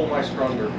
Oh, my stronger.